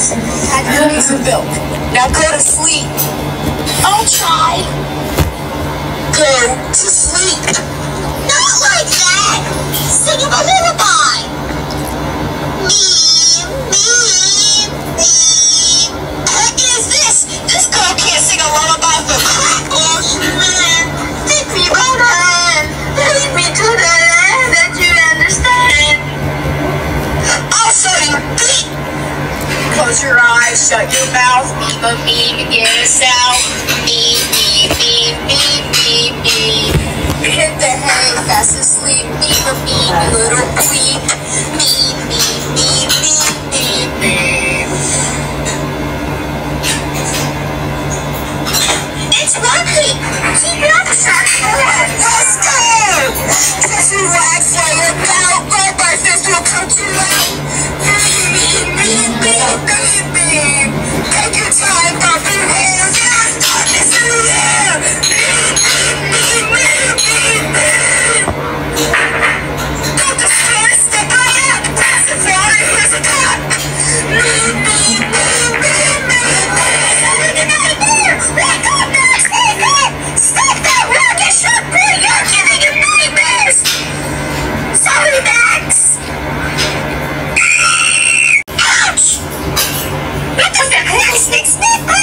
Have Had goodies milk. Now go to sleep. I'll try. Go to sleep. Close your eyes, shut your mouth, but me to get us out. time. Christmas.